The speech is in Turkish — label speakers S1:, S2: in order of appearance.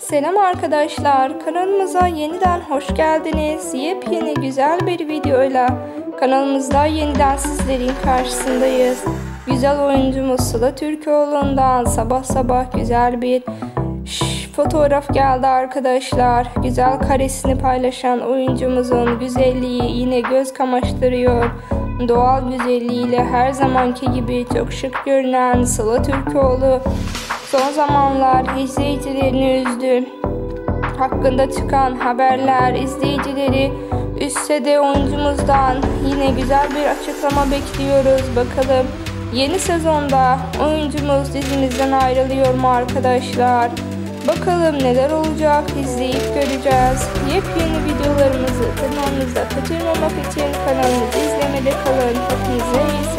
S1: Selam arkadaşlar, kanalımıza yeniden hoş geldiniz. Yepyeni güzel bir videoyla kanalımızda yeniden sizlerin karşısındayız. Güzel oyuncumuz Sıla Türkoğlu'ndan sabah sabah güzel bir fotoğraf geldi arkadaşlar. Güzel karesini paylaşan oyuncumuzun güzelliği yine göz kamaştırıyor. Doğal güzelliğiyle her zamanki gibi çok şık görünen Sıla Türkoğlu son zamanlar izleyicilerini üzdü. Hakkında çıkan haberler izleyicileri üstse de oyuncumuzdan yine güzel bir açıklama bekliyoruz. Bakalım yeni sezonda oyuncumuz dizimizden ayrılıyor mu arkadaşlar? Bakalım neler olacak izleyip göreceğiz. Yepyeni videolarımızı kanalımızda kaçırmamak için kanalımızı izlemede kalın. Hepinize iyi.